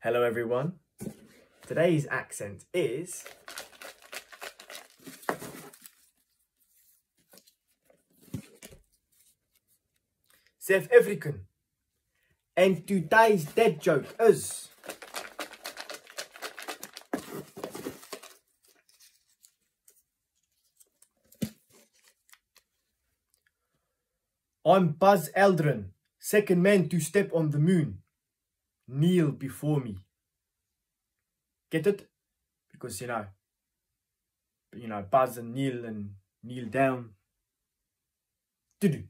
Hello everyone. Today's accent is South African. And today's dead joke is I'm Buzz Aldrin, second man to step on the moon. Kneel before me. Get it? Because, you know, you know, Buzz and kneel and kneel down. Do-do.